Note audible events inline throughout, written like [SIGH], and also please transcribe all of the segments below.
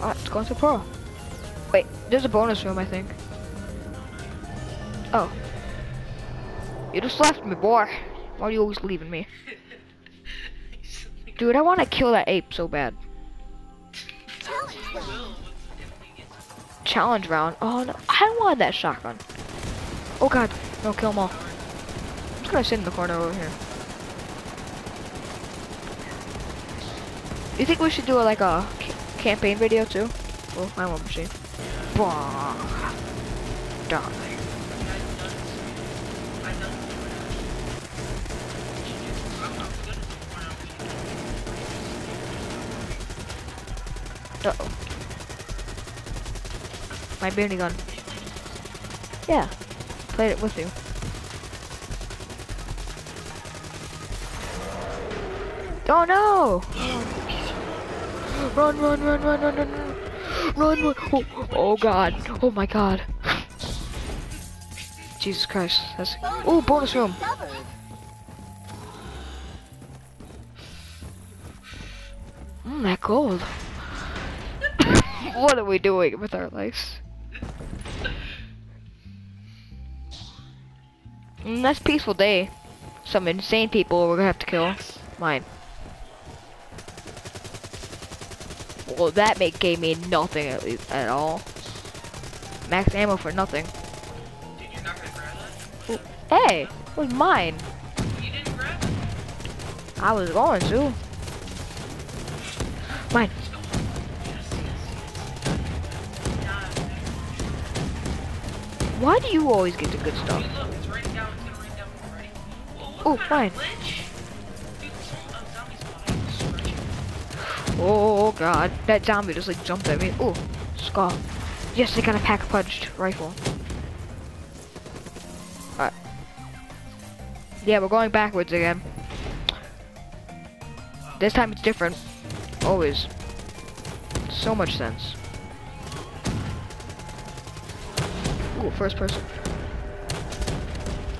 Alright, let's go into Pro. Wait, there's a bonus room, I think. Oh. You just left me, boy. Why are you always leaving me? Dude, I want to kill that ape so bad. Challenge round. Oh no, I wanted that shotgun. Oh god, no, kill them all. I'm just gonna sit in the corner over here. You think we should do like a campaign video too? Oh, my one machine. Bah. Uh oh. My beardy gun. Yeah. Played it with you. Oh no! Run, run, run, run, run, run, run. Run. Oh, oh god. Oh my god. Jesus Christ. That's. Oh, bonus room. Mm, that gold. [COUGHS] what are we doing with our lives? Mm, that's peaceful day. Some insane people we're gonna have to kill. Mine. Well, that make gave me nothing at least at all. Max ammo for nothing. Dude, you're not gonna grab that? Hey, it was mine. You didn't grab it? I was going to. Mine. Why do you always get the good stuff? Dude, look, it's raining down. Oh god, that zombie just like jumped at me. Oh, skull. Yes, I got a pack punched rifle. Alright. Yeah, we're going backwards again. This time it's different. Always. So much sense. Ooh, first person.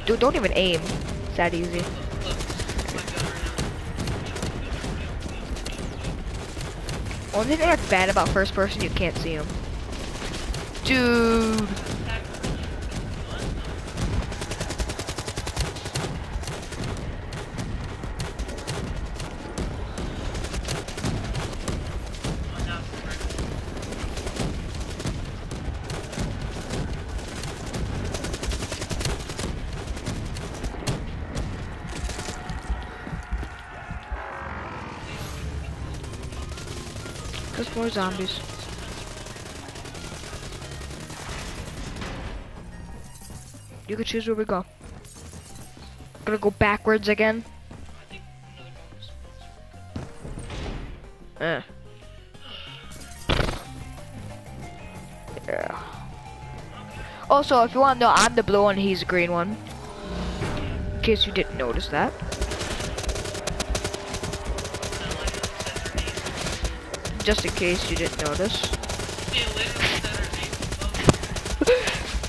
Dude, don't even aim. It's that easy. Only thing that's bad about first person, you can't see them. Dude. More zombies. You can choose where we go. Gonna go backwards again. Eh. Yeah. Also, if you want to know, I'm the blue one, he's the green one. In case you didn't notice that. Just in case you didn't notice. [LAUGHS]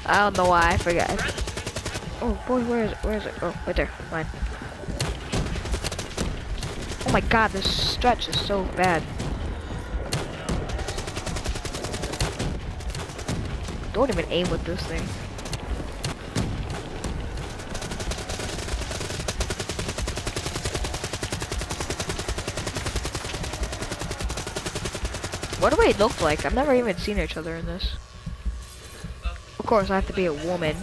I don't know why I forgot. Oh boy, where is it? Where is it? Oh, right there. Mine. Oh my god, this stretch is so bad. Don't even aim with this thing. What do we look like? I've never even seen each other in this. Of course, I have to be a woman.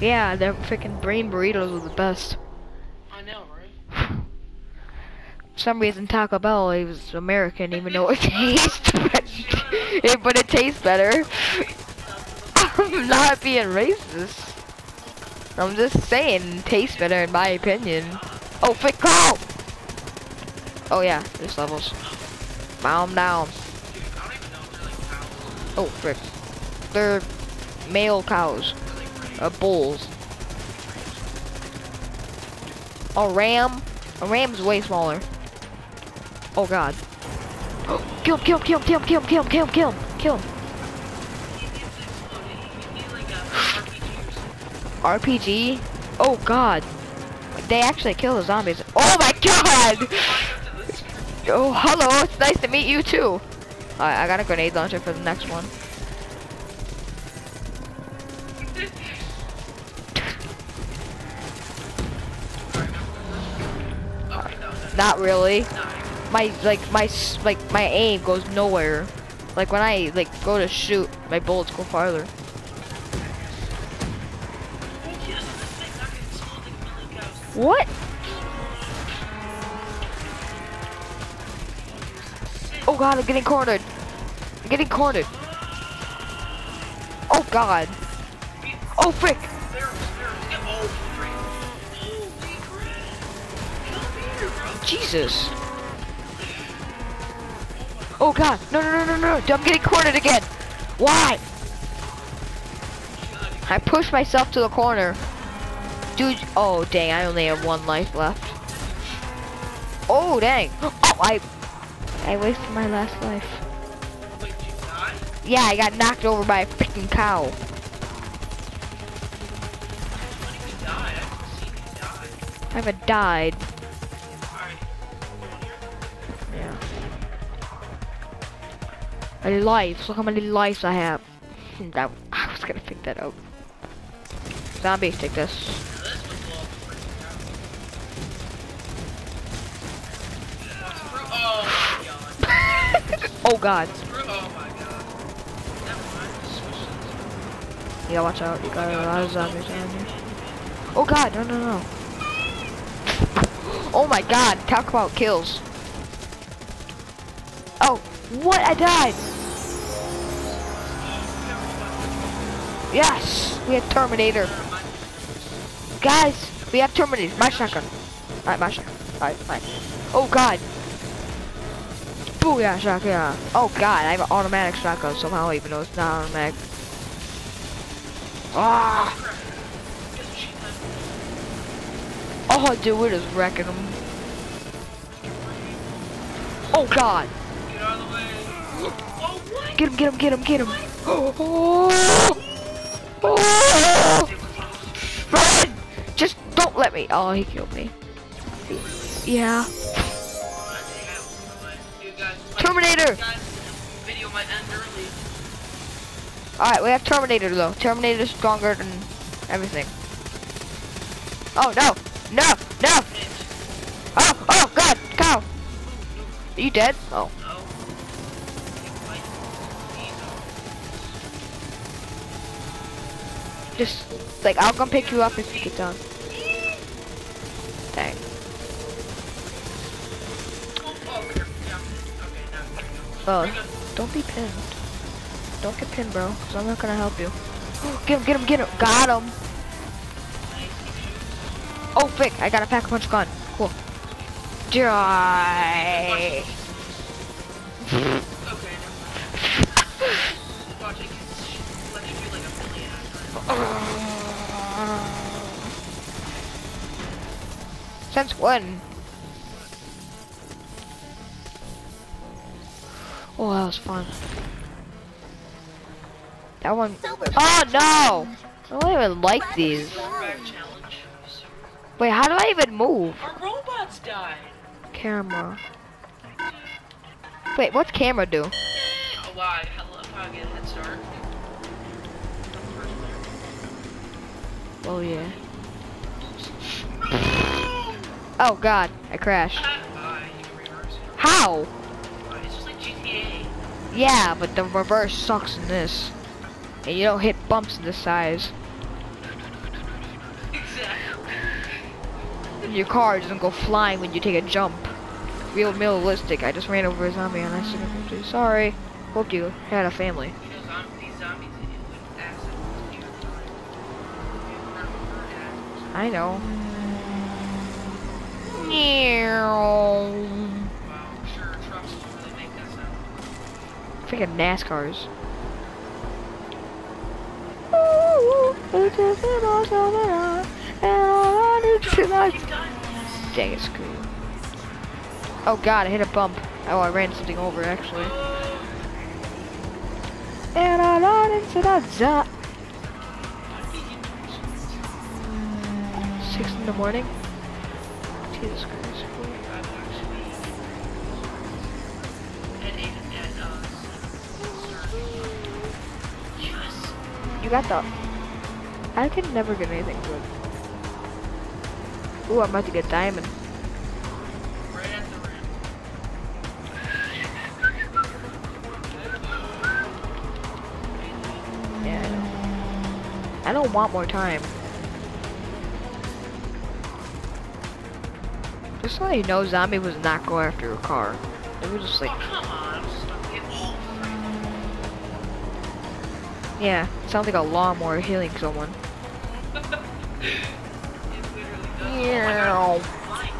Yeah, their freaking brain burritos are the best. I know, right? For some reason Taco Bell was American even though it [LAUGHS] tastes [LAUGHS] but it tastes better. [LAUGHS] I'm not being racist. I'm just saying tastes better in my opinion. Oh frick call! Oh yeah, there's levels. Bow down. Oh frick. They're male cows. Uh, bulls. A ram? A ram's way smaller. Oh god. kill [GASPS] kill him, kill him, kill him, kill him, kill him, kill him, kill him, kill him. RPG? Oh god. They actually kill the zombies. Oh my god! Oh, hello. It's nice to meet you too. I got a grenade launcher for the next one. Not really. My like my like my aim goes nowhere. Like when I like go to shoot, my bullets go farther. What? Oh god, I'm getting cornered. I'm getting cornered. Oh god. Oh frick. Jesus. Oh god. No, no, no, no, no. I'm getting cornered again. Why? I pushed myself to the corner. Dude, oh dang, I only have one life left. Oh dang. Oh, I I wasted my last life. Yeah, I got knocked over by a freaking cow. I haven't died. Yeah. My lives. Look how many lives I have. Hmm, that, I was gonna pick that up. Zombie, take this. Oh god. Yeah, watch out. You got a lot of zombies around. Oh god, no, no, no. Oh my god, talk about kills. Oh, what? I died. Yes, we have Terminator. Guys, we have Terminator. My shotgun. Alright, my shotgun. Alright, fine. Oh god. Booyah shotgun. Oh god, I have an automatic shotgun somehow, even though it's not automatic. Ah! I do it is wrecking them. Oh god! Get him, get him, get him, get him! Oh! Oh! Run! Just don't let me. Oh, he killed me. Yeah. Terminator! Video might end early. Alright, we have Terminator though. Terminator's stronger than everything. Oh no! No! No! Oh! Oh god! Cow! Are you dead? Oh. Just like I'll come pick you up if you get done. Dang. Oh, don't be pinned. Don't get pinned, bro. Cause I'm not gonna help you. Get him, get him, get him. Got him. Oh, Vic, I got a pack punch gun. Cool. Die. Okay. Watch Oh, that was fun. That one. Oh no! I don't even like these. Wait, how do I even move? Robots died. Camera. Wait, what's camera do? Oh wow, I love how I get a head start. Oh yeah. Oh god, I crashed. Bye, you can reverse it. How? Yeah, but the reverse sucks in this. And you don't hit bumps this size. Exactly. Your car doesn't go flying when you take a jump. Real realistic. I just ran over a zombie on accident. Sorry. Hope you had a family. I know, Freaking NASCARs. Dang it, screw. Oh god, I hit a bump. Oh, I ran something over actually. And I ran into the zo- Six in the morning? Jesus Christ. You got the. I can never get anything good. Ooh, I'm about to get diamond. Yeah, I. I don't want more time. Just so you know, Zombie was not going after a car. It was just like, oh, yeah, sounds like a lawnmower hitting someone. it literally does. Meow. my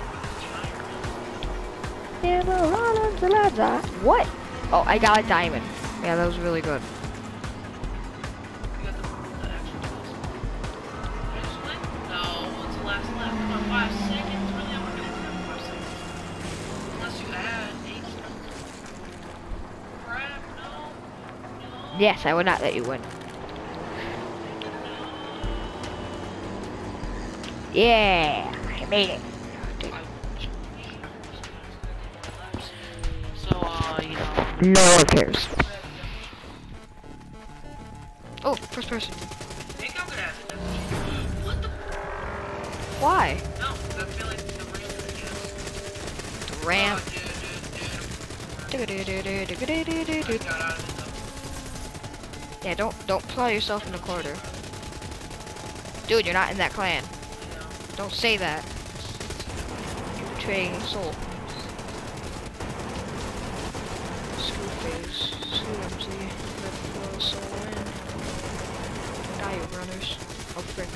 god, What? Oh, I got a diamond. Yeah, that was really good. Yes, I would not let you win. Yeah, I made it. So, uh, you know. No one cares. Oh, first person. I think I'm gonna have to What the? Why? No, 'cause I feel like the ramp The ramp. Yeah, don't don't plow yourself in the corner. Dude, you're not in that clan. Don't say that. You're betraying soul. Soul. Die, runners. Oh, frick.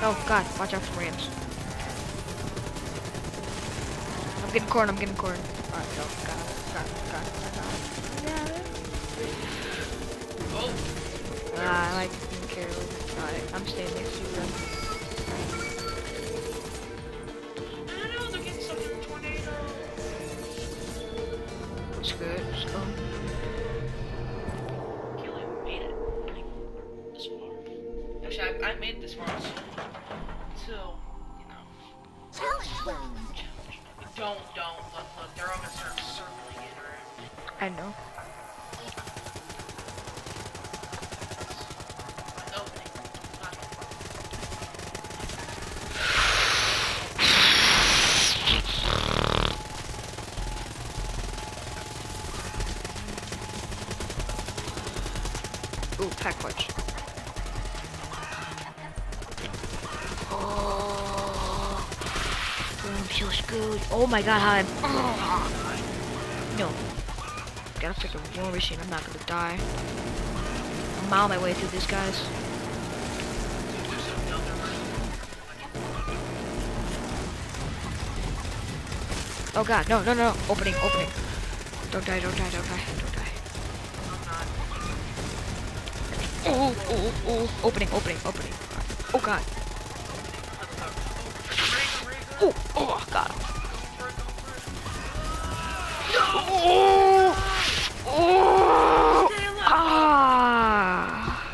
Oh, God, watch out for rams. I'm getting corn, I'm getting corn. Oh, Ah, I like being careful. Alright, I'm staying next to you, bro. I know they're getting stuck in the tornado. It's good. Let's go. Can't made it. Like, this far. Actually, I, I made this far. So, so you know. Don't, don't, look, look. They're all gonna start circling it around. I know. Ooh, pack punch. Feels good. Oh my god, how I'm. No. Gotta a war machine. I'm not gonna die. I'm on my way through this, guys. Oh god, no, no, no, no. Opening, opening. Don't die, don't die, don't die, don't die. Oh, oh, oh, opening, opening, opening. Oh god. Oh, oh god. Oh, oh, ah.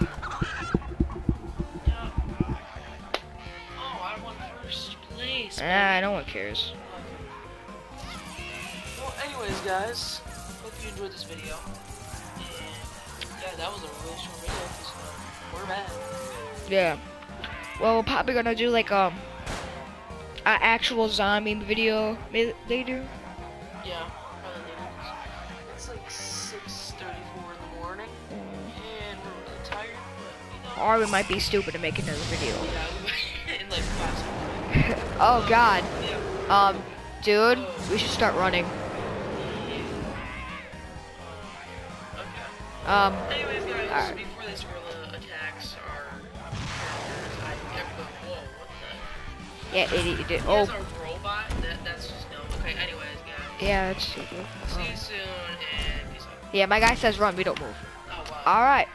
Oh, I won first place. Ah, no one cares. Well, anyways, guys, hope you enjoyed this video. And yeah, that was a really short video. 'cause, uh, we're mad. Yeah. Well, we're probably gonna do like um, an actual zombie video. May they do? Yeah. It's like 6:34 in the morning, and we're really tired. But you know, Or we might be stupid and make another video. yeah, [LAUGHS] in like five [LAUGHS] oh God. Yeah. Um, dude, we should start running. Um, Anyways, guys, yeah, idiot, you did. Oh, robot? That, that's just no. Okay, anyways, guys. yeah, that's stupid. See you soon, and peace out. yeah, my guy says run. We don't move. Oh, wow. All right.